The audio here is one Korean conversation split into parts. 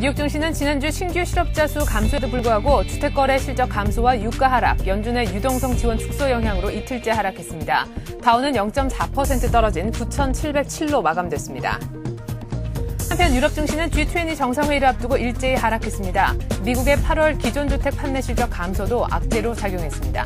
뉴욕 증시는 지난주 신규 실업자 수 감소에도 불구하고 주택거래 실적 감소와 유가 하락, 연준의 유동성 지원 축소 영향으로 이틀째 하락했습니다. 다우는 0.4% 떨어진 9,707로 마감됐습니다. 한편 유럽 증시는 G20 정상회의를 앞두고 일제히 하락했습니다. 미국의 8월 기존 주택 판매 실적 감소도 악재로 작용했습니다.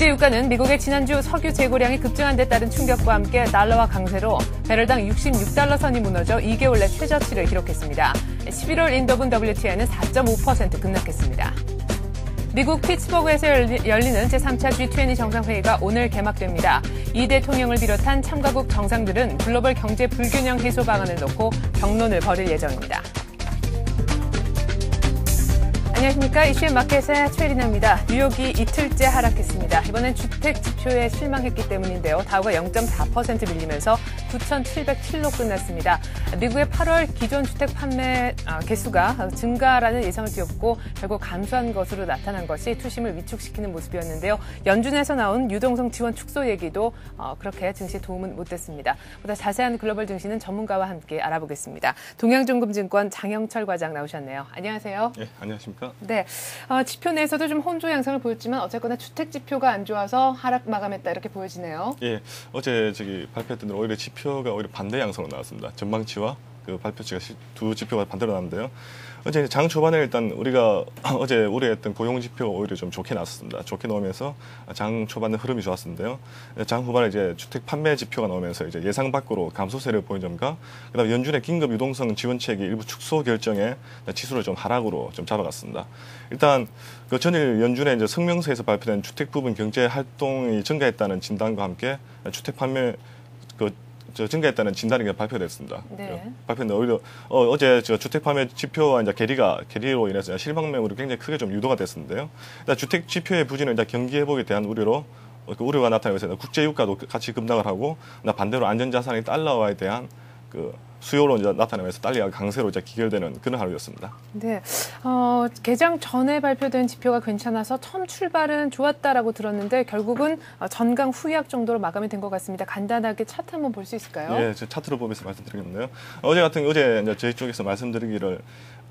국제 유가는 미국의 지난주 석유 재고량이 급증한 데 따른 충격과 함께 달러와 강세로 배럴당 66달러 선이 무너져 2개월 내 최저치를 기록했습니다. 11월 인더분 WTI는 4.5% 급락했습니다. 미국 피츠버그에서 열리는 제3차 G20 정상회의가 오늘 개막됩니다. 이 대통령을 비롯한 참가국 정상들은 글로벌 경제 불균형 해소 방안을 놓고 경론을 벌일 예정입니다. 안녕하십니까. 이슈의 마켓의 최리나입니다. 뉴욕이 이틀째 하락했습니다. 이번엔 주택 지표에 실망했기 때문인데요. 다우가 0.4% 밀리면서 9,707로 끝났습니다. 미국의 8월 기존 주택 판매 아, 개수가 증가라는 예상을 띄웠고 결국 감소한 것으로 나타난 것이 투심을 위축시키는 모습이었는데요. 연준에서 나온 유동성 지원 축소 얘기도 어, 그렇게 증시에 도움은 못 됐습니다. 보다 자세한 글로벌 증시는 전문가와 함께 알아보겠습니다. 동양종금증권 장영철 과장 나오셨네요. 안녕하세요. 네, 안녕하십니까. 네, 어, 지표 내에서도 좀 혼조 양상을 보였지만 어쨌거나 주택 지표가 안 좋아서 하락 마감했다 이렇게 보여지네요. 예, 어제 저기 발표했던 오히려 지표 가 오히려 반대 양상으로 나왔습니다. 전망치와 그 발표치가 두 지표가 반대로 나왔는데요. 어제 장 초반에 일단 우리가 어제 우려했던 고용 지표 오히려 좀 좋게 나왔습니다. 좋게 나오면서 장 초반의 흐름이 좋았었는데요. 장 후반에 이제 주택 판매 지표가 나오면서 이제 예상 밖으로 감소세를 보인 점과 그다음 연준의 긴급 유동성 지원책이 일부 축소 결정에 지수를 좀 하락으로 좀 잡아갔습니다. 일단 그 전일 연준의 이제 성명서에서 발표된 주택 부분 경제 활동이 증가했다는 진단과 함께 주택 판매 그 증가했다는 진단이 발표됐습니다. 네. 발표인데 오히려 어, 제저 주택 판매 지표와 이제 계리가 계리로 인해서 실망 매물이 굉장히 크게 좀 유도가 됐었는데요. 일단 주택 지표의 부진은 일단 경기 회복에 대한 우려로 그 우려가 나타나고 있습니다. 국제 유가도 같이 급락을 하고 반대로 안전 자산이 달러화에 대한 그 수요로 이제 나타나면서 달리가 강세로 이제 기결되는 그런 하루였습니다. 네, 어, 개장 전에 발표된 지표가 괜찮아서 처음 출발은 좋았다라고 들었는데 결국은 어, 전강 후약 정도로 마감이 된 것 같습니다. 간단하게 차트 한번 볼 수 있을까요? 예, 제 차트로 보면서 말씀드리겠는데요. 어제 같은 어제 이제 저희 쪽에서 말씀드리기를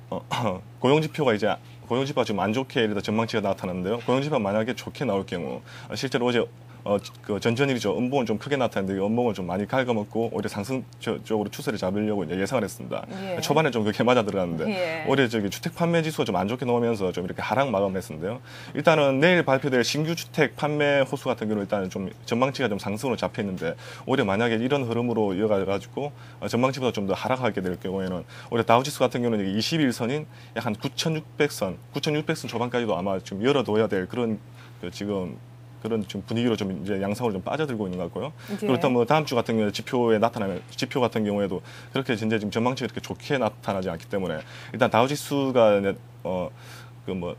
어, 고용 지표가 이제 고용 지표가 좀안 좋게 예를 들어 전망치가 나타났는데요. 고용 지표가 만약에 좋게 나올 경우 실제로 어제 어, 그 전전일이죠. 음봉은 좀 크게 나타났는데 음봉을 좀 많이 갉아먹고 오히려 상승적으로 추세를 잡으려고 이제 예상을 했습니다. 예. 초반에 좀 그렇게 맞아 들어갔는데 예. 올해 저기 주택 판매 지수가 좀 안 좋게 나오면서 좀 이렇게 하락 마감했는데요. 일단은 내일 발표될 신규 주택 판매 호수 같은 경우는 일단 좀 전망치가 좀 상승으로 잡혀 있는데 오히려 만약에 이런 흐름으로 이어가 가지고 어, 전망치보다 좀 더 하락하게 될 경우에는 오히려 다우지수 같은 경우는 21선인 약 한 9,600선, 9,600선 초반까지도 아마 좀 열어둬야 될 그런 그 지금 그런 지금 분위기로 좀 이제 양상으로 좀 빠져들고 있는 것 같고요. 예. 그렇다면 뭐 다음 주 같은 경우에 지표에 나타나면 지표 같은 경우에도 그렇게 이제 지금 전망치가 그렇게 좋게 나타나지 않기 때문에 일단 다우지수가 어 그 뭐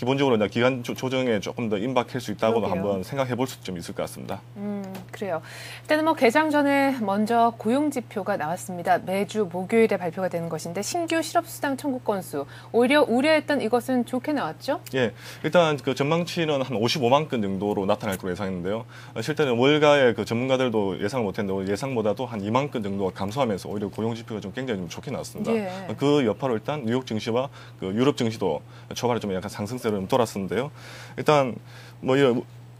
기본적으로 이제 기간 조정에 조금 더 임박할 수 있다고 한번 생각해 볼 수 좀 있을 것 같습니다. 음, 그래요. 일단은 뭐 개장 전에 먼저 고용 지표가 나왔습니다. 매주 목요일에 발표가 되는 것인데 신규 실업수당 청구 건수 오히려 우려했던 이것은 좋게 나왔죠? 예, 일단 그 전망치는 한 55만 건 정도로 나타날 거로 예상했는데요. 실제는 월가의 그 전문가들도 예상을 못했는데 예상보다도 한 2만 건 정도가 감소하면서 오히려 고용 지표가 좀 굉장히 좀 좋게 나왔습니다. 예. 그 여파로 일단 뉴욕 증시와 그 유럽 증시도 초반에 좀 약간 상승세 대로 돌았었는데요. 일단 뭐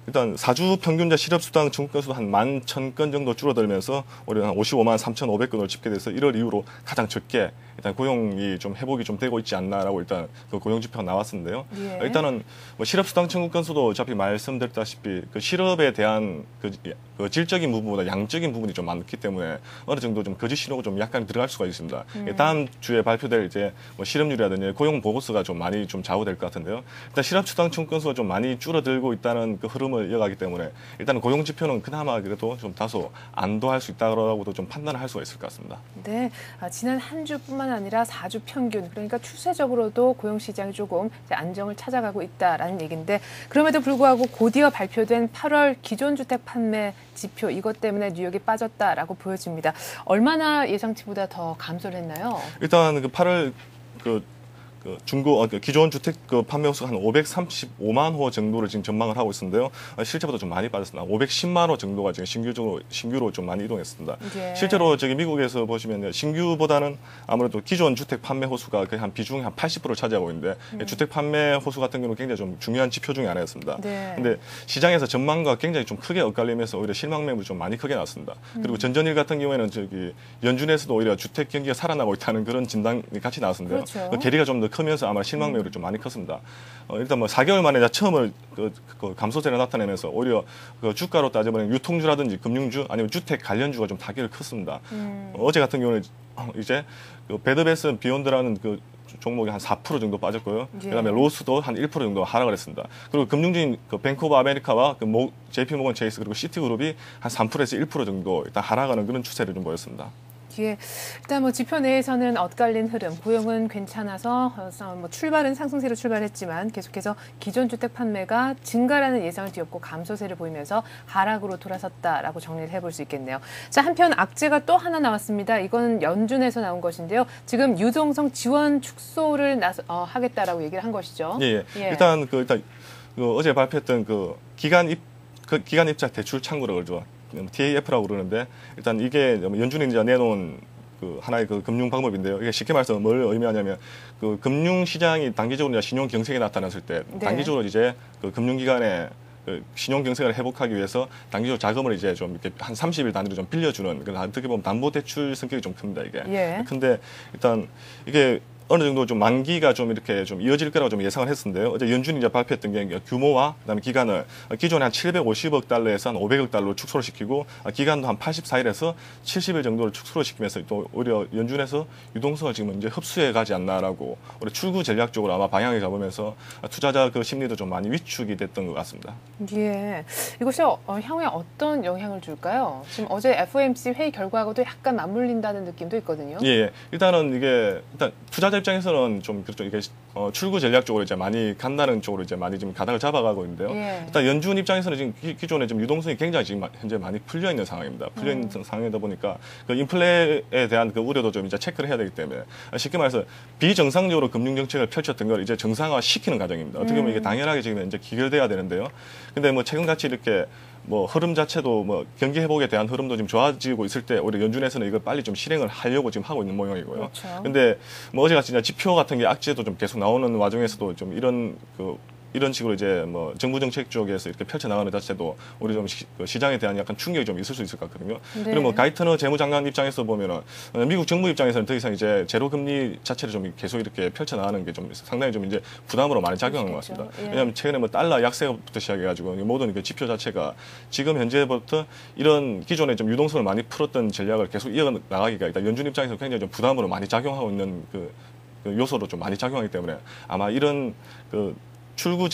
일단 사주 평균자 실업수당 청구 건수 한1 1,000건 정도 줄어들면서 올해 한 55만 3,500건을 집계돼서 1월 이후로 가장 적게 일단 고용이 좀 회복이 좀 되고 있지 않나라고 일단 그 고용 지표가 나왔었는데요. 예. 일단은 뭐 실업수당 청구 건수도 어차피 말씀드렸다시피 그 실업에 대한 그, 그 질적인 부분보다 양적인 부분이 좀 많기 때문에 어느 정도 좀 거짓 신호가 좀 약간 들어갈 수가 있습니다. 음. 다음 주에 발표될 이제 뭐 실업률이라든지 고용 보고서가 좀 많이 좀 좌우될 것 같은데요. 일단 실업수당 청구 건수가 좀 많이 줄어들고 있다는 그 흐름 을 이어가기 때문에 일단은 고용 지표는 그나마 그래도 좀 다소 안도할 수 있다고도 좀 판단을 할 수가 있을 것 같습니다. 네, 아, 지난 한 주뿐만 뿐만 아니라 4주 평균 그러니까 추세적으로도 고용 시장이 조금 안정을 찾아가고 있다라는 얘기인데 그럼에도 불구하고 곧이어 발표된 8월 기존 주택 판매 지표 이것 때문에 뉴욕이 빠졌다라고 보여집니다. 얼마나 예상치보다 더 감소를 했나요? 일단 그 8월 그 그 중고 어, 그 기존 주택 그 판매 호수가 한 535만 호 정도를 지금 전망을 하고 있는데요. 어, 실제보다 좀 많이 빠졌습니다. 510만 호 정도가 지금 신규적으로 신규로 좀 많이 이동했습니다. 예. 실제로 저기 미국에서 보시면 신규보다는 아무래도 기존 주택 판매 호수가 거의 한 비중이 한 80%를 차지하고 있는데 주택 판매 호수 같은 경우는 굉장히 좀 중요한 지표 중에 하나였습니다. 네. 근데 시장에서 전망과 굉장히 좀 크게 엇갈리면서 오히려 실망 매물이 좀 많이 크게 나왔습니다. 그리고 전전일 같은 경우에는 저기 연준에서도 오히려 주택 경기가 살아나고 있다는 그런 진단이 같이 나왔는데요. 그렇죠. 그 괴리가 좀더 크면서 아마 실망 매물이 좀 많이 컸습니다. 어, 일단 뭐 4개월 만에 처음을 그, 그 감소세를 나타내면서 오히려 그 주가로 따져보면 유통주라든지 금융주 아니면 주택 관련주가 좀 타격을 컸습니다. 음. 어, 어제 같은 경우는 이제 그 Bed Bath & Beyond라는 그 종목이 한 4% 정도 빠졌고요. 예. 그다음에 로스도 한 1% 정도 하락을 했습니다. 그리고 금융주인 그 뱅크 오브 아메리카와 그 모, JP 모건 체이스 그리고 시티그룹이 한 3%에서 1% 정도 일단 하락하는 그런 추세를 좀 보였습니다. 예. 일단 뭐 지표 내에서는 엇갈린 흐름, 고용은 괜찮아서 어, 뭐 출발은 상승세로 출발했지만 계속해서 기존 주택 판매가 증가라는 예상을 뒤엎고 감소세를 보이면서 하락으로 돌아섰다라고 정리를 해볼 수 있겠네요. 자 한편 악재가 또 하나 나왔습니다. 이건 연준에서 나온 것인데요. 지금 유동성 지원 축소를 나서, 어, 하겠다라고 얘기를 한 것이죠. 예, 예. 예. 일단 그 일단 그 어제 발표했던 그 기간 입 그 기간 입자 대출 창구라고 그러죠. TAF라고 그러는데 일단 이게 연준이 이제 내놓은 그 하나의 그 금융 방법인데요. 이게 쉽게 말해서 뭘 의미하냐면 그 금융 시장이 단기적으로 이제 신용 경색이 나타났을 때 네. 단기적으로 이제 그 금융기관에 그 신용 경색을 회복하기 위해서 단기적으로 자금을 이제 좀 이렇게 한 30일 단위로 좀 빌려주는 그런 어떻게 보면 담보 대출 성격이 좀 큽니다 이게. 예. 근데 일단 이게 어느 정도 좀 만기가 좀 이렇게 좀 이어질 거라고 좀 예상을 했었는데요. 어제 연준이 이제 발표했던 게 규모와 그다음에 기간을 기존에 한 750억 달러에서 한 500억 달러로 축소를 시키고 기간도 한 84일에서 70일 정도를 축소를 시키면서 또 오히려 연준에서 유동성을 지금 이제 흡수해 가지 않나라고 우리 출구 전략 적으로 아마 방향을 잡으면서 투자자 그 심리도 좀 많이 위축이 됐던 것 같습니다. 예. 이것이 어, 향후에 어떤 영향을 줄까요? 지금 어제 FOMC 회의 결과하고도 약간 맞물린다는 느낌도 있거든요. 예, 예. 일단은 이게 일단 투자자 입장에서는 좀 그렇죠. 이게 어, 출구 전략 적으로 이제 많이 간다는 쪽으로 이제 많이 지금 가닥을 잡아가고 있는데요. 예. 일단 연준 입장에서는 지금 기, 기존에 지금 유동성이 굉장히 지금 현재 많이 풀려 있는 상황입니다. 풀려 있는 상황이다 보니까 그 인플레에 대한 그 우려도 좀 이제 체크를 해야 되기 때문에 쉽게 말해서 비정상적으로 금융 정책을 펼쳤던 걸 이제 정상화 시키는 과정입니다. 어떻게 보면 이게 당연하게 지금 이제 기결돼야 되는데요. 근데 뭐 최근같이 이렇게 뭐 흐름 자체도 뭐 경기 회복에 대한 흐름도 지금 좋아지고 있을 때 우리 연준에서는 이걸 빨리 좀 실행을 하려고 지금 하고 있는 모양이고요. 그렇죠. 근데 뭐 어제 같이 지표 같은 게 악재도 좀 계속 나오는 와중에서도 좀 이런 그 이런 식으로 이제 뭐 정부 정책 쪽에서 이렇게 펼쳐 나가는 자체도 우리 좀 시, 그 시장에 대한 약간 충격이 좀 있을 수 있을 것 같거든요. 네. 그리고 뭐 가이터너 재무장관 입장에서 보면은 어, 미국 정부 입장에서는 더 이상 이제 제로 금리 자체를 좀 계속 이렇게 펼쳐 나가는 게 좀 상당히 좀 이제 부담으로 많이 작용하는 것 그렇겠죠. 같습니다. 예. 왜냐하면 최근에 뭐 달러 약세부터 시작해가지고 모든 그 지표 자체가 지금 현재부터 이런 기존에 좀 유동성을 많이 풀었던 전략을 계속 이어 나가기가 일단 연준 입장에서 굉장히 좀 부담으로 많이 작용하고 있는 그, 그 요소로 좀 많이 작용하기 때문에 아마 이런 그 출구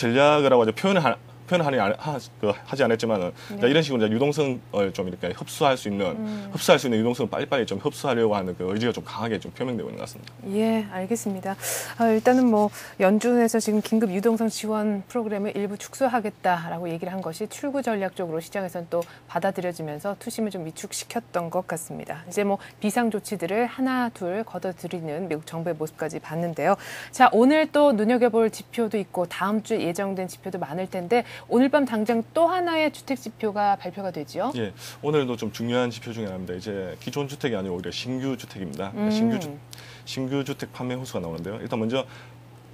이제 표현을 하, 표현하니 안- 하, 그, 하지 않았지만은 네. 이런 식으로 이제 유동성을 좀 이렇게 흡수할 수 있는 음. 흡수할 수 있는 유동성을 빨리빨리 좀 흡수하려고 하는 그 의지가 좀 강하게 좀 표명되고 있는 것 같습니다. 예, 알겠습니다. 아, 일단은 뭐 연준에서 지금 긴급 유동성 지원 프로그램을 일부 축소하겠다라고 얘기를 한 것이 출구 전략적으로 시장에서는 또 받아들여지면서 투심을 좀 위축시켰던 것 같습니다. 이제 뭐 비상 조치들을 하나 둘 걷어들이는 미국 정부의 모습까지 봤는데요. 자, 오늘 또 눈여겨볼 지표도 있고 다음 주에 예정된 지표도 많을 텐데 오늘 밤 당장 또 하나의 주택 지표가 발표가 되지요. 예, 오늘도 좀 중요한 지표 중에 하나입니다. 이제 기존 주택이 아니고 오히려 신규 주택입니다. 음. 신규 주, 신규 주택 판매 호수가 나오는데요. 일단 먼저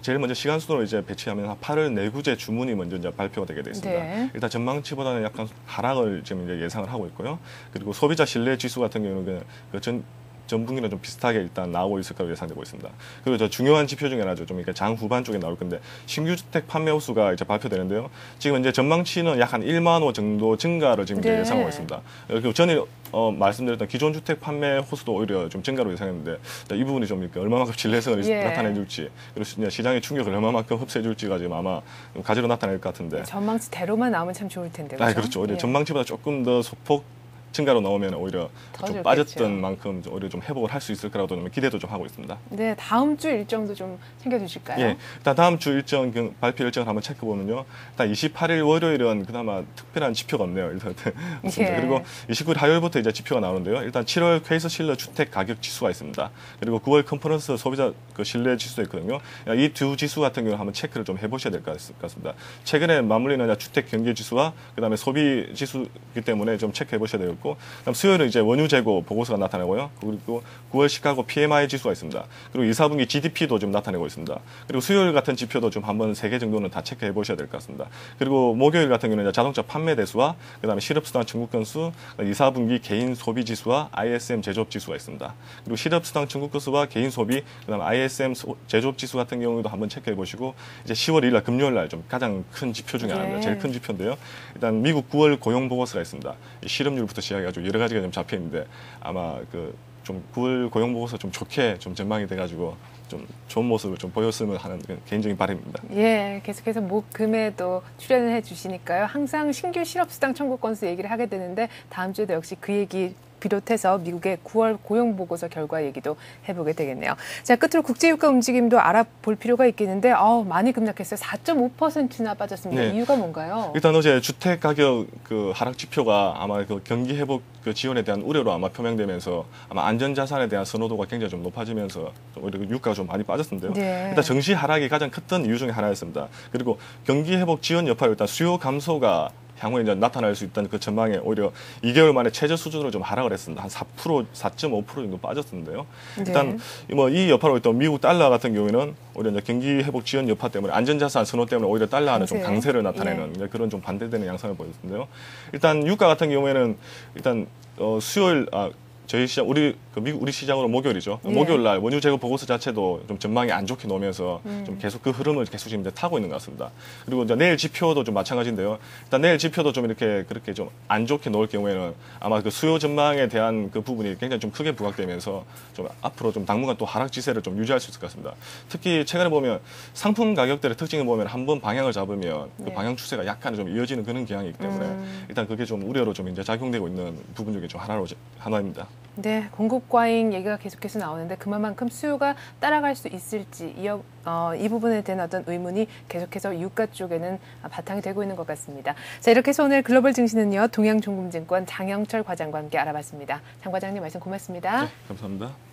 제일 먼저 시간 순으로 이제 배치하면 한 8월 내구재 주문이 먼저 이제 발표가 되게 되겠습니다. 네. 일단 전망치보다는 약간 하락을 지금 이제 예상을 하고 있고요. 그리고 소비자 신뢰 지수 같은 경우는 그 전 전분기랑 좀 비슷하게 일단 나오고 있을 거로 예상되고 있습니다. 그리고 저 중요한 지표 중에 하나죠. 좀 이렇게 장 후반 쪽에 나올 건데 신규 주택 판매 호수가 이제 발표되는데요. 지금 이제 전망치는 약 한 1만 호 정도 증가를 지금 네. 예상하고 있습니다. 그리고 전에 어, 말씀드렸던 기존 주택 판매 호수도 오히려 좀 증가로 예상했는데 이 부분이 좀 이렇게 얼마만큼 신뢰성을 예. 나타내줄지 그리고 시- 시장의 충격을 얼마만큼 흡수해줄지가 지금 아마 좀 가지로 나타낼 것 같은데 전망치대로만 나오면 참 좋을 텐데. 아, 그렇죠? 그렇죠. 오히려 예. 전망치보다 조금 더 소폭 증가로 나오면 오히려 더좀 좋겠죠. 빠졌던 만큼 좀 오히려 좀 회복을 할 수 있을 거라고 좀 기대도 좀 하고 있습니다. 네, 다음 주 일정도 좀 챙겨주실까요? 예, 일단 다음 주 일정 경- 발표 일정을 한번 체크 보면요. 일단 28일 월요일은 그나마 특별한 지표가 없네요. 일단. 예. 그리고 29일 화요일부터 이제 지표가 나오는데요. 일단 7월 케이스 실러 주택 가격 지수가 있습니다. 그리고 9월 컨퍼런스 소비자 그 신뢰 지수도 있거든요. 이 두 지수 같은 경우는 한번 체크를 좀 해보셔야 될 것 같습니다. 최근에 맞물리는 주택 경기 지수와 그다음에 소비 지수이기 때문에 좀 체크해 보셔야 되 겠고, 그다음 수요일은 이제 원유 재고 보고서가 나타나고요. 그리고 9월 시카고 PMI 지수가 있습니다. 그리고 2, 4분기 GDP도 좀 나타내고 있습니다. 그리고 수요일 같은 지표도 좀 한번 세 개 정도는 다 체크해 보셔야 될 것 같습니다. 그리고 목요일 같은 경우는 자동차 판매 대수와 그다음에 실업수당 청구 건수, 2, 4분기 개인 소비 지수와 ISM 제조업 지수가 있습니다. 그리고 실업수당 청구 건수와 개인 소비, 그다음에 ISM 소- 제조업 지수 같은 경우도 한번 체크해 보시고 이제 10월 1일 날 금요일 날 좀 가장 큰 지표 중에 하나입니다. 네. 제일 큰 지표인데요. 일단 미국 9월 고용 보고서가 있습니다. 이 실업률부터 시작 해가지고 여러 가지가 좀 잡혀 있는데 아마 그 좀 9월 고용 보고서 좀 좋게 좀 전망이 돼가지고 좀 좋은 모습을 좀 보였으면 하는 그런 개인적인 바람입니다. 예, 계속해서 목금에도 출연을 해주시니까요. 항상 신규 실업수당 청구 건수 얘기를 하게 되는데 다음 주에도 역시 그 얘기 비롯해서 미국의 9월 고용 보고서 결과 얘기도 해보게 되겠네요. 자, 끝으로 국제유가 움직임도 알아볼 필요가 있겠는데, 어 많이 급락했어요. 4.5%나 빠졌습니다. 네. 이유가 뭔가요? 일단 어제 주택 가격 그 하락 지표가 아마 그 경기 회복 그 지원에 대한 우려로 아마 표명되면서 아마 안전 자산에 대한 선호도가 굉장히 좀 높아지면서 좀 오히려 그 유가가 좀 많이 빠졌는데요. 네. 일단 정시 하락이 가장 컸던 이유 중에 하나였습니다. 그리고 경기 회복 지원 여파로 일단 수요 감소가 향후에 이제 나타날 수 있다는 그 전망에 오히려 2개월 만에 최저 수준으로 좀 하락을 했습니다. 한 4%, 4.5% 정도 빠졌는데요. 일단 네. 뭐이 여파로 일단 미국 달러 같은 경우에는 오히려 이제 경기 회복 지원 여파 때문에 안전자산 선호 때문에 오히려 달러는 좀 강세. 강세를 나타내는 이제 그런 좀 반대되는 양상을 보였는데요. 일단 유가 같은 경우에는 일단 어, 수요일 아 저희 시장 우리 그 미국 우리 시장으로 목요일이죠. 예. 목요일 날 원유 재고 보고서 자체도 좀 전망이 안 좋게 나오면서 음. 좀 계속 그 흐름을 계속 지금 이제 타고 있는 것 같습니다. 그리고 이제 내일 지표도 좀 마찬가지인데요. 일단 내일 지표도 좀 이렇게 그렇게 좀 안 좋게 나올 경우에는 아마 그 수요 전망에 대한 그 부분이 굉장히 좀 크게 부각되면서 좀 앞으로 좀 당분간 또 하락 지세를 좀 유지할 수 있을 것 같습니다. 특히 최근에 보면 상품 가격들의 특징을 보면 한 번 방향을 잡으면 그 네. 방향 추세가 약간 좀 이어지는 그런 경향이기 때문에 음. 일단 그게 좀 우려로 좀 이제 작용되고 있는 부분 중에 좀 하나로 하나입니다. 네, 공급 과잉 얘기가 계속해서 나오는데 그만큼 수요가 따라갈 수 있을지 이, 어, 이 부분에 대한 어떤 의문이 계속해서 유가 쪽에는 바탕이 되고 있는 것 같습니다. 자, 이렇게 해서 오늘 글로벌 증시는요 동양종금증권 장영철 과장과 함께 알아봤습니다. 장 과장님 말씀 고맙습니다. 네, 감사합니다.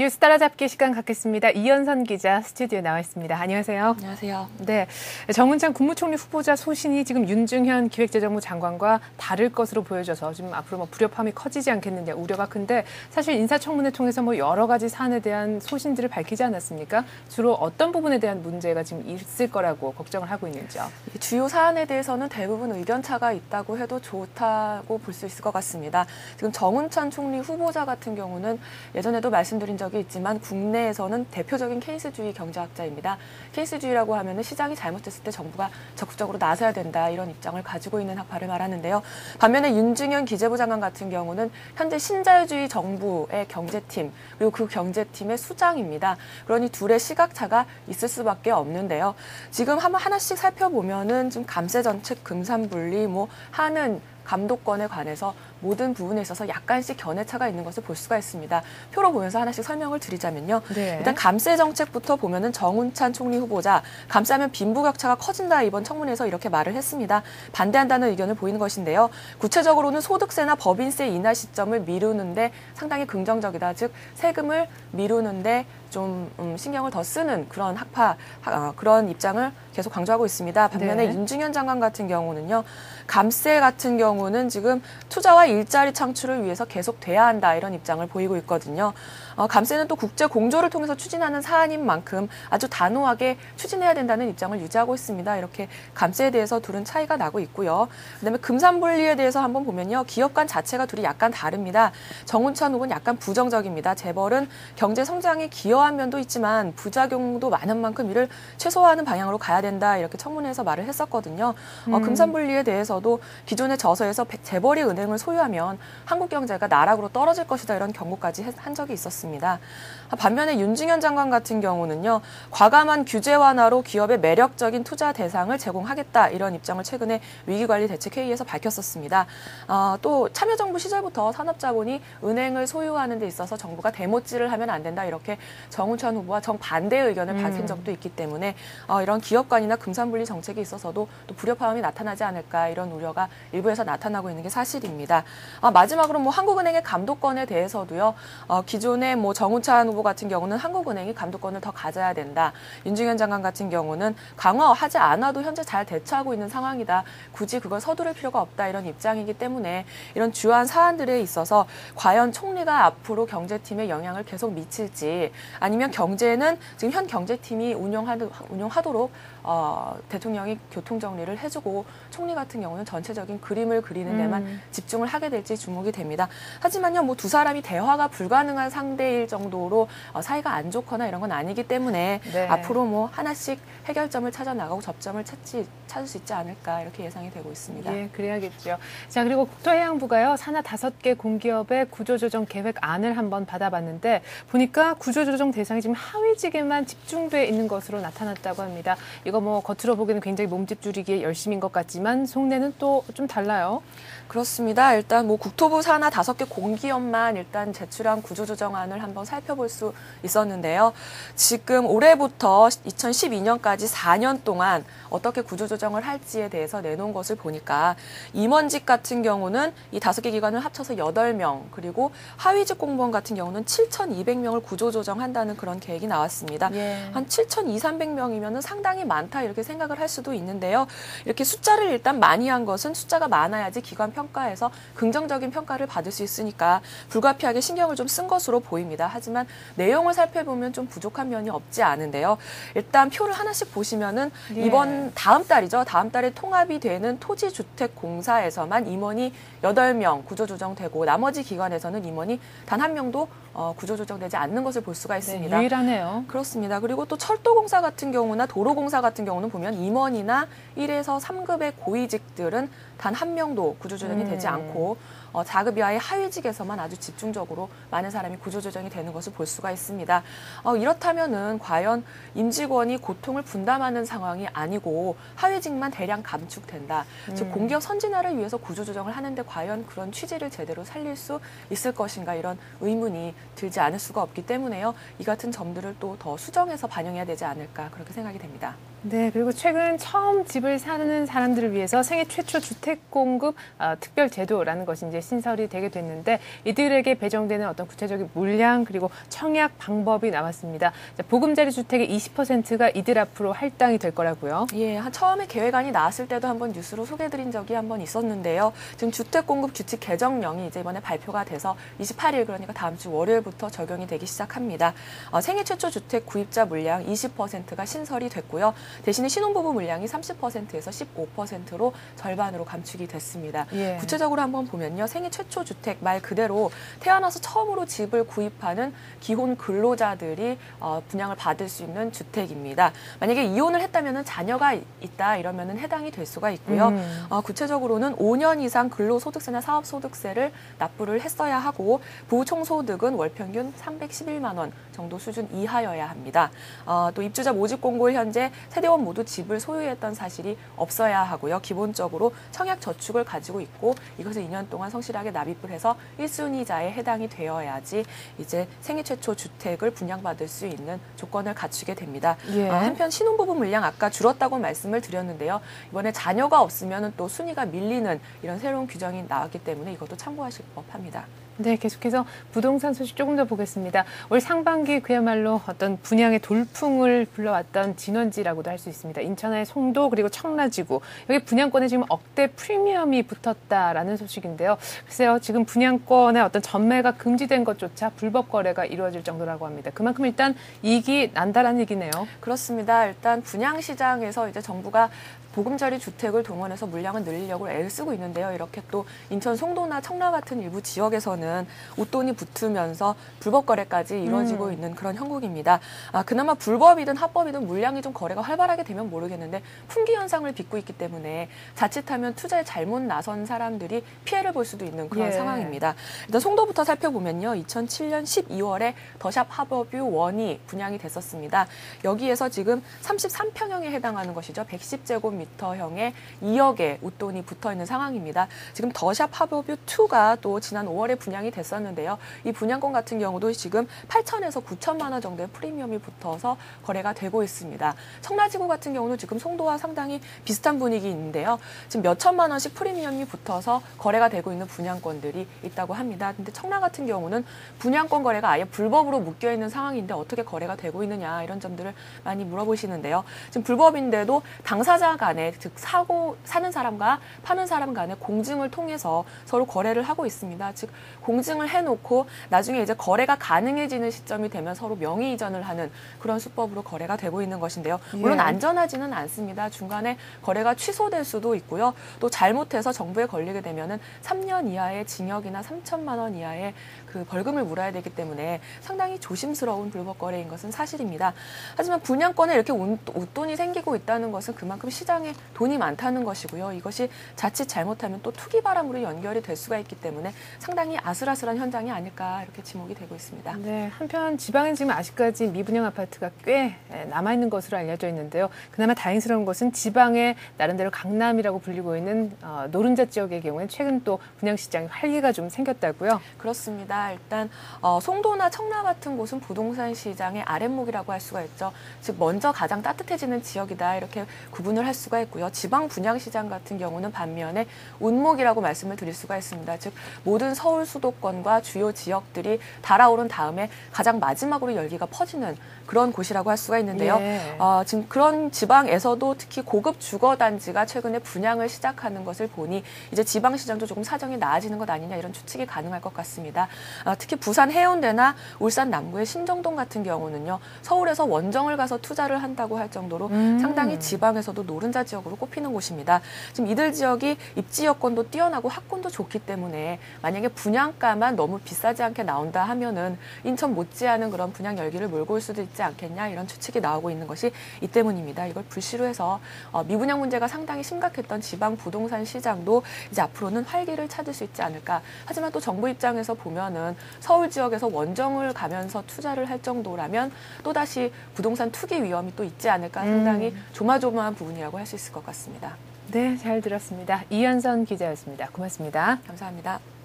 뉴스 따라잡기 시간 갖겠습니다. 이현선 기자 스튜디오에 나와 있습니다. 안녕하세요. 안녕하세요. 네, 정은찬 국무총리 후보자 소신이 지금 윤중현 기획재정부 장관과 다를 것으로 보여져서 지금 앞으로 뭐 불협화음이 커지지 않겠느냐 우려가 큰데 사실 인사청문회 통해서 뭐 여러 가지 사안에 대한 소신들을 밝히지 않았습니까? 주로 어떤 부분에 대한 문제가 지금 있을 거라고 걱정을 하고 있는지요? 주요 사안에 대해서는 대부분 의견 차가 있다고 해도 좋다고 볼 수 있을 것 같습니다. 지금 정운찬 총리 후보자 같은 경우는 예전에도 말씀드린 적이 있지만 국내에서는 대표적인 케이스주의 경제학자입니다. 케이스주의라고 하면은 시장이 잘못됐을 때 정부가 적극적으로 나서야 된다 이런 입장을 가지고 있는 학파를 말하는데요. 반면에 윤중현 기재부 장관 같은 경우는 현재 신자유주의 정부의 경제팀 그리고 그 경제팀의 수장입니다. 그러니 둘의 시각차가 있을 수밖에 없는데요. 지금 한번 하나씩 살펴보면은 좀 감세 정책, 금산분리, 뭐 하는 감독권에 관해서 모든 부분에 있어서 약간씩 견해 차가 있는 것을 볼 수가 있습니다. 표로 보면서 하나씩 설명을 드리자면요. 네. 일단 감세 정책부터 보면은 정운찬 총리 후보자 감싸면 빈부격차가 커진다 이번 청문회에서 이렇게 말을 했습니다. 반대한다는 의견을 보이는 것인데요. 구체적으로는 소득세나 법인세 인하 시점을 미루는데 상당히 긍정적이다. 즉 세금을 미루는데 좀 음, 신경을 더 쓰는 그런 학파 어, 그런 입장을 계속 강조하고 있습니다. 반면에 네. 윤중현 장관 같은 경우는요. 감세 같은 경우는 지금 투자와 일자리 창출을 위해서 계속 돼야 한다 이런 입장을 보이고 있거든요. 어, 감세는 또 국제 공조를 통해서 추진하는 사안인 만큼 아주 단호하게 추진해야 된다는 입장을 유지하고 있습니다. 이렇게 감세에 대해서 둘은 차이가 나고 있고요. 그다음에 금산분리에 대해서 한번 보면요. 기업 간 자체가 둘이 약간 다릅니다. 정운찬 후보는 약간 부정적입니다. 재벌은 경제 성장에 기여한 면도 있지만 부작용도 많은 만큼 이를 최소화하는 방향으로 가야 된다 이렇게 청문회에서 말을 했었거든요. 어, 음. 금산분리에 대해서도 기존의 저서에서 배- 재벌이 은행을 소유하면 한국 경제가 나락으로 떨어질 것이다 이런 경고까지 했- 한 적이 있었습니다. 아, 반면에 윤중현 장관 같은 경우는요 과감한 규제 완화로 기업의 매력적인 투자 대상을 제공하겠다 이런 입장을 최근에 위기관리 대책회의에서 밝혔었습니다. 아, 또 참여정부 시절부터 산업자본이 은행을 소유하는 데 있어서 정부가 대못질을 하면 안 된다 이렇게 정우천 후보와 정반대의 의견을 음. 밝힌 적도 있기 때문에 어, 이런 기업관이나 금산분리 정책에 있어서도 또 불협화음이 나타나지 않을까 이런 우려가 일부에서 나타나고 있는 게 사실입니다. 아, 마지막으로 뭐 한국은행의 감독권에 대해서도요. 어, 기존의 뭐 정우찬 후보 같은 경우는 한국은행이 감독권을 더 가져야 된다. 윤중현 장관 같은 경우는 강화하지 않아도 현재 잘 대처하고 있는 상황이다. 굳이 그걸 서두를 필요가 없다 이런 입장이기 때문에 이런 주요한 사안들에 있어서 과연 총리가 앞으로 경제팀에 영향을 계속 미칠지 아니면 경제는 지금 현 경제팀이 운영하도, 운영하도록 어, 대통령이 교통 정리를 해주고 총리 같은 경우는 전체적인 그림을 그리는 데만 음. 집중을 하게 될지 주목이 됩니다. 하지만요, 뭐 두 사람이 대화가 불가능한 상대 일 정도로 어, 사이가 안 좋거나 이런 건 아니기 때문에 네. 앞으로 뭐 하나씩 해결점을 찾아 나가고 접점을 찾지 찾을 수 있지 않을까 이렇게 예상이 되고 있습니다. 예, 그래야겠죠. 자, 그리고 국토해양부가요, 산하 다섯 개 공기업의 구조조정 계획안을 한번 받아봤는데, 보니까 구조조정 대상이 지금 하위직에만 집중돼 있는 것으로 나타났다고 합니다. 이거 뭐 겉으로 보기에는 굉장히 몸집 줄이기에 열심인 것 같지만, 속내는 또 좀 달라요. 그렇습니다. 일단 뭐 국토부 산하 다섯 개 공기업만 일단 제출한 구조조정안을 한번 살펴볼 수 있었는데요. 지금 올해부터 2012년까지 4년 동안 어떻게 구조조정을 할지에 대해서 내놓은 것을 보니까 임원직 같은 경우는 이 다섯 개 기관을 합쳐서 8명 그리고 하위직 공무원 같은 경우는 7,200명을 구조조정한다는 그런 계획이 나왔습니다. 예. 한 7,200, 300명이면 상당히 많다 이렇게 생각을 할 수도 있는데요. 이렇게 숫자를 일단 많이 한 것은 숫자가 많아야지 기관 평가에서 긍정적인 평가를 받을 수 있으니까 불가피하게 신경을 좀 쓴 것으로 보입니다. 하지만 내용을 살펴보면 좀 부족한 면이 없지 않은데요. 일단 표를 하나씩 보시면은 예. 이번 다음 달이죠. 다음 달에 통합이 되는 토지주택공사에서만 임원이 8명 구조조정되고 나머지 기관에서는 임원이 단 한 명도 어, 구조조정되지 않는 것을 볼 수가 있습니다. 네, 유일하네요. 그렇습니다. 그리고 또 철도공사 같은 경우나 도로공사 같은 경우는 보면 임원이나 1에서 3급의 고위직들은 단 한 명도 구조조정이 되지 음. 않고 어, 4급 이하의 하위직에서만 아주 집중적으로 많은 사람이 구조조정이 되는 것을 볼 수가 있습니다. 어, 이렇다면은 과연 임직원이 고통을 분담하는 상황이 아니고 하위직만 대량 감축된다. 즉 음. 공기업 선진화를 위해서 구조조정을 하는데 과연 그런 취지를 제대로 살릴 수 있을 것인가 이런 의문이 들지 않을 수가 없기 때문에요. 이 같은 점들을 또 더 수정해서 반영해야 되지 않을까 그렇게 생각이 됩니다. 네, 그리고 최근 처음 집을 사는 사람들을 위해서 생애 최초 주택 공급 아, 특별 제도라는 것이 이제 신설이 되게 됐는데 이들에게 배정되는 어떤 구체적인 물량 그리고 청약 방법이 나왔습니다. 자, 보금자리 주택의 20%가 이들 앞으로 할당이 될 거라고요. 예, 한 처음에 계획안이 나왔을 때도 한번 뉴스로 소개해드린 적이 한번 있었는데요. 지금 주택 공급 규칙 개정령이 이제 이번에 발표가 돼서 28일 그러니까 다음 주 월요일부터 적용이 되기 시작합니다. 어, 생애 최초 주택 구입자 물량 20%가 신설이 됐고요. 대신에 신혼부부 물량이 30%에서 15%로 절반으로 감축이 됐습니다. 예. 구체적으로 한번 보면요. 생애 최초 주택 말 그대로 태어나서 처음으로 집을 구입하는 기혼 근로자들이 어, 분양을 받을 수 있는 주택입니다. 만약에 이혼을 했다면 자녀가 있다 이러면 해당이 될 수가 있고요. 음. 어, 구체적으로는 5년 이상 근로소득세나 사업소득세를 납부를 했어야 하고 부총소득은 월 평균 311만 원 정도 수준 이하여야 합니다. 어, 또 입주자 모집 공고일 현재 세 세대원 모두 집을 소유했던 사실이 없어야 하고요. 기본적으로 청약 저축을 가지고 있고 이것을 2년 동안 성실하게 납입을 해서 1순위자에 해당이 되어야지 이제 생애 최초 주택을 분양받을 수 있는 조건을 갖추게 됩니다. 예. 아, 한편 신혼부부 물량 아까 줄었다고 말씀을 드렸는데요. 이번에 자녀가 없으면 또 순위가 밀리는 이런 새로운 규정이 나왔기 때문에 이것도 참고하실 법합니다. 네, 계속해서 부동산 소식 조금 더 보겠습니다. 올 상반기 그야말로 어떤 분양의 돌풍을 불러왔던 진원지라고도 할 수 있습니다. 인천의 송도 그리고 청라지구 여기 분양권에 지금 억대 프리미엄이 붙었다라는 소식인데요. 글쎄요, 지금 분양권의 어떤 전매가 금지된 것조차 불법 거래가 이루어질 정도라고 합니다. 그만큼 일단 이익이 난다라는 얘기네요. 그렇습니다. 일단 분양 시장에서 이제 정부가 보금자리 주택을 동원해서 물량을 늘리려고 애를 쓰고 있는데요. 이렇게 또 인천 송도나 청라 같은 일부 지역에서는 웃돈이 붙으면서 불법 거래까지 이루어지고 음. 있는 그런 형국입니다. 아, 그나마 불법이든 합법이든 물량이 좀 거래가 활발하게 되면 모르겠는데 풍기 현상을 빚고 있기 때문에 자칫하면 투자에 잘못 나선 사람들이 피해를 볼 수도 있는 그런 예. 상황입니다. 일단 송도부터 살펴보면요. 2007년 12월에 더샵 하버뷰 원이 분양이 됐었습니다. 여기에서 지금 33평형에 해당하는 것이죠. 110제곱 미터형의 2억의 웃돈이 붙어 있는 상황입니다. 지금 더샵 하버뷰 2가 또 지난 5월에 분양이 됐었는데요. 이 분양권 같은 경우도 지금 8천에서 9천만 원 정도의 프리미엄이 붙어서 거래가 되고 있습니다. 청라지구 같은 경우는 지금 송도와 상당히 비슷한 분위기인데요. 지금 몇 천만 원씩 프리미엄이 붙어서 거래가 되고 있는 분양권들이 있다고 합니다. 근데 청라 같은 경우는 분양권 거래가 아예 불법으로 묶여 있는 상황인데 어떻게 거래가 되고 있느냐 이런 점들을 많이 물어보시는데요. 지금 불법인데도 당사자 간에 즉 사고 사는 사람과 파는 사람 간의 공증을 통해서 서로 거래를 하고 있습니다. 즉 공증을 해놓고 나중에 이제 거래가 가능해지는 시점이 되면 서로 명의 이전을 하는 그런 수법으로 거래가 되고 있는 것인데요. 물론 예. 안전하지는 않습니다. 중간에 거래가 취소될 수도 있고요. 또 잘못해서 정부에 걸리게 되면은 3년 이하의 징역이나 3천만 원 이하의 그 벌금을 물어야 되기 때문에 상당히 조심스러운 불법 거래인 것은 사실입니다. 하지만 분양권에 이렇게 운- 웃돈이 생기고 있다는 것은 그만큼 시장 에 돈이 많다는 것이고요. 이것이 자칫 잘못하면 또 투기 바람으로 연결이 될 수가 있기 때문에 상당히 아슬아슬한 현장이 아닐까 이렇게 지목이 되고 있습니다. 네, 한편 지방엔 지금 아직까지 미분양 아파트가 꽤 남아 있는 것으로 알려져 있는데요. 그나마 다행스러운 것은 지방의 나름대로 강남이라고 불리고 있는 어, 노른자 지역의 경우에 최근 또 분양 시장에 활기가 좀 생겼다고요. 그렇습니다. 일단 어, 송도나 청라 같은 곳은 부동산 시장의 아랫목이라고 할 수가 있죠. 즉 먼저 가장 따뜻해지는 지역이다 이렇게 구분을 할 수가 있고요. 지방 분양 시장 같은 경우는 반면에 운목이라고 말씀을 드릴 수가 있습니다. 즉 모든 서울 수도권과 주요 지역들이 달아오른 다음에 가장 마지막으로 열기가 퍼지는 그런 곳이라고 할 수가 있는데요. 예. 어, 지금 그런 지방에서도 특히 고급 주거 단지가 최근에 분양을 시작하는 것을 보니 이제 지방 시장도 조금 사정이 나아지는 것 아니냐 이런 추측이 가능할 것 같습니다. 아, 특히 부산 해운대나 울산 남구의 신정동 같은 경우는요. 서울에서 원정을 가서 투자를 한다고 할 정도로 음. 상당히 지방에서도 노른자 지역으로 꼽히는 곳입니다. 지금 이들 지역이 입지 여건도 뛰어나고 학군도 좋기 때문에 만약에 분양가만 너무 비싸지 않게 나온다 하면은 인천 못지않은 그런 분양 열기를 몰고 올 수도 있지 않겠냐 이런 추측이 나오고 있는 것이 이 때문입니다. 이걸 불시로 해서 어, 미분양 문제가 상당히 심각했던 지방 부동산 시장도 이제 앞으로는 활기를 찾을 수 있지 않을까. 하지만 또 정부 입장에서 보면은 서울 지역에서 원정을 가면서 투자를 할 정도라면 또다시 부동산 투기 위험이 또 있지 않을까 상당히 음. 조마조마한 부분이라고 할 수 있을 것 같습니다. 네, 잘 들었습니다. 이현선 기자였습니다. 고맙습니다. 감사합니다.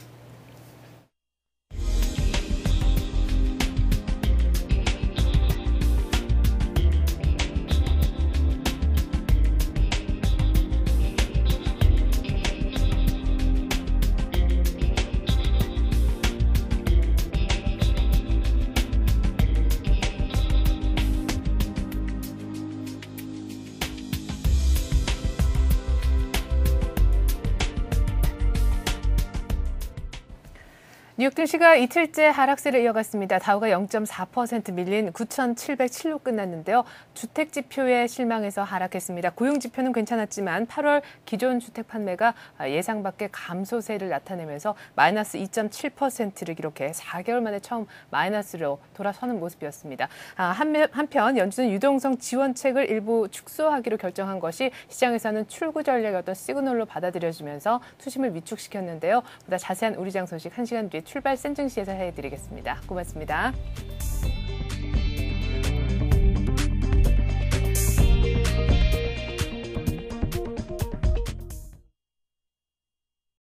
뉴욕 증시가 이틀째 하락세를 이어갔습니다. 다우가 0.4% 밀린 9,707로 끝났는데요. 주택 지표에 실망해서 하락했습니다. 고용 지표는 괜찮았지만 8월 기존 주택 판매가 예상 밖의 감소세를 나타내면서 마이너스 2.7%를 기록해 4개월 만에 처음 마이너스로 돌아서는 모습이었습니다. 아, 한편 연준은 유동성 지원책을 일부 축소하기로 결정한 것이 시장에서는 출구 전략의 어떤 시그널로 받아들여지면서 투심을 위축시켰는데요. 보다 자세한 우리 장 소식 1시간 뒤에 출발 센증시에서 해드리겠습니다. 고맙습니다.